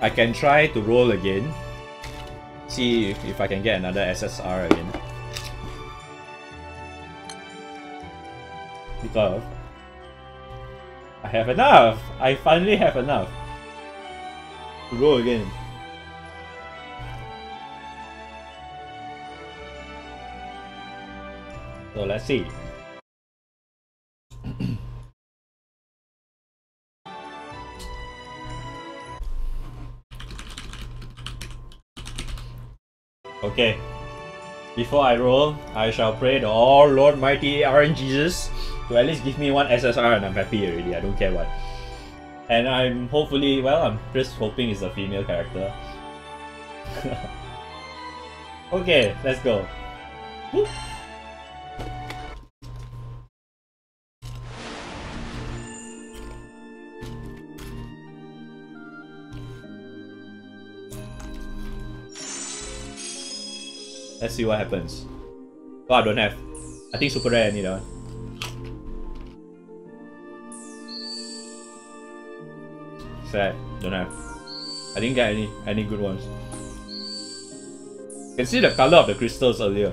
I can try to roll again. See if, I can get another SSR again. Because I have enough! I finally have enough. To roll again. So let's see. Okay. Before I roll, I shall pray to all Lord Mighty RNGesus to at least give me one SSR and I'm happy already. I don't care what. And I'm hopefully, well, I'm just hoping it's a female character. okay, let's go. Woo. Let's see what happens. Oh, I don't have. I think super rare I need one. Sad. Don't have. I didn't get any any good ones. You can see the color of the crystals earlier.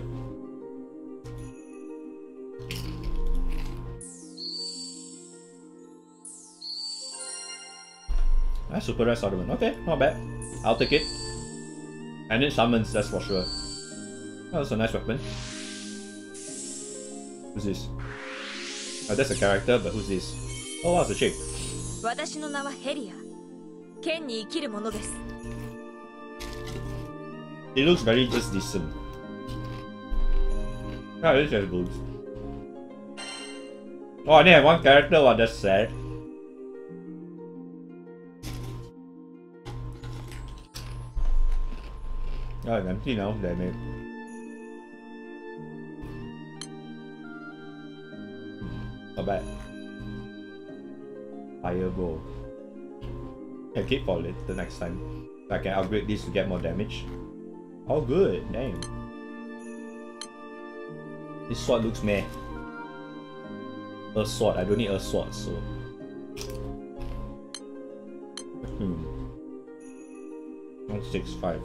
Ah, super rare Solomon. Okay, not bad. I'll take it. I need summons, that's for sure. Oh, that's a nice weapon. Who's this? Oh, that's a character, but who's this? Oh, that's a chick. It looks very just decent. Oh, this has boobs. Oh, I have one character, oh, that's sad. Oh, I'm empty now, damn it. Bad. Fireball. Can keep for it the next time. I can upgrade this to get more damage. Oh good, dang. This sword looks meh. A sword, I don't need a sword, so. Hmm. 165.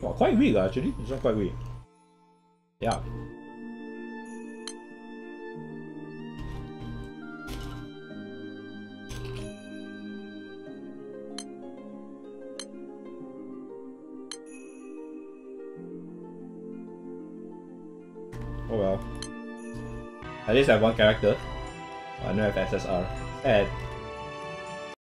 Wow, quite weak actually. It's not quite weak. Yeah. Oh well. At least I have one character. I don't have SSR. Sad.